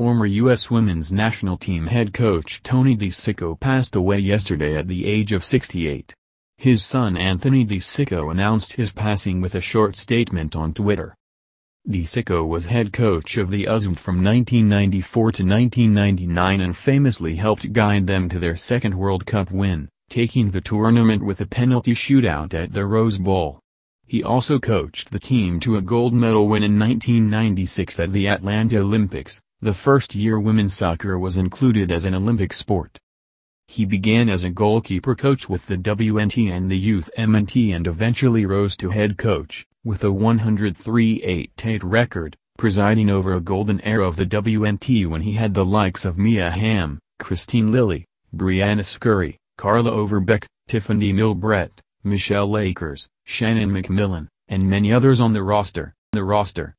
former U.S. women's national team head coach Tony DiCicco passed away yesterday at the age of 68. His son Anthony DiCicco announced his passing with a short statement on Twitter. DiCicco was head coach of the USM from 1994 to 1999 and famously helped guide them to their second World Cup win, taking the tournament with a penalty shootout at the Rose Bowl. He also coached the team to a gold medal win in 1996 at the Atlanta Olympics, the first year women's soccer was included as an Olympic sport. He began as a goalkeeper coach with the WNT and the Youth MNT and eventually rose to head coach, with a 103-8 record, presiding over a golden era of the WNT when he had the likes of Mia Hamm, Kristine Lilly, Briana Scurry, Carla Overbeck, Tiffeny Milbrett, Michelle Akers, Shannon MacMillan, and many others on the roster. The roster